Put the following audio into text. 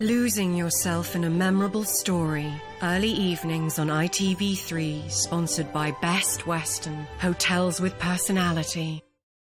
Losing yourself in a memorable story. Early evenings on ITV3, sponsored by Best Western, hotels with personality.